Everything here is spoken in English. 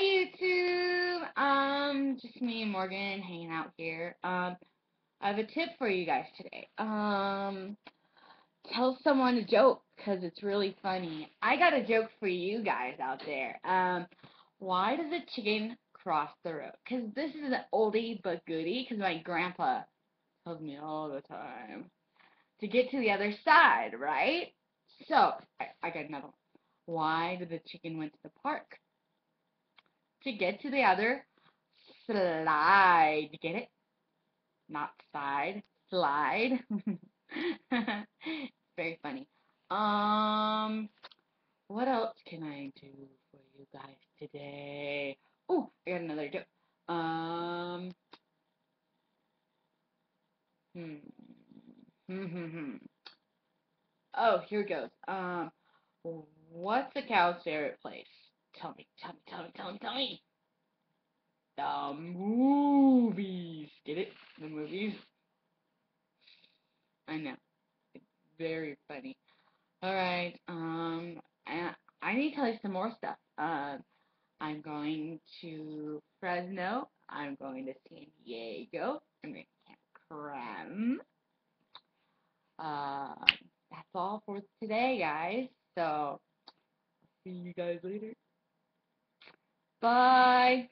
YouTube. Um, just me and Morgan hanging out here. Um, I have a tip for you guys today. Um, tell someone a joke because it's really funny. I got a joke for you guys out there. Um, why does a chicken cross the road? Because this is an oldie but goodie. Because my grandpa tells me all the time to get to the other side, right? So I, I got another one. Why did the chicken went to the park? To get to the other slide. Get it? Not side, slide. Very funny. Um, what else can I do for you guys today? Oh, I got another joke. Um, hmm. oh, here goes. Um, what's a cow's favorite place? Tell me, tell me, tell me, tell me, tell me. The movies. Get it? The movies? I know. It's very funny. Alright, um, I, I need to tell you some more stuff. Um, I'm going to Fresno. I'm going to San Diego. I'm going to Camp Krem. Um, that's all for today, guys. So, see you guys later. Bye.